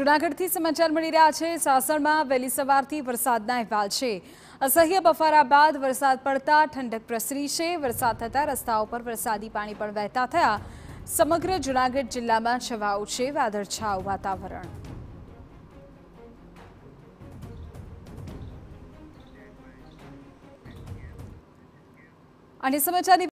જૂનાગઢથી સમાચાર મળી રહ્યા છે. સાસણમાં વહેલી સવારથી વરસાદના અહેવાલ છે. અસહ્ય બફારા બાદ વરસાદ પડતા ઠંડક પ્રસરી છે વરસાદ થતાં રસ્તાઓ પર વરસાદી પાણી પણ વહેતા થયા. સમગ્ર જૂનાગઢ જિલ્લામાં છવાયું છે વાદળછાવ વાતાવરણ. અને સમાચારની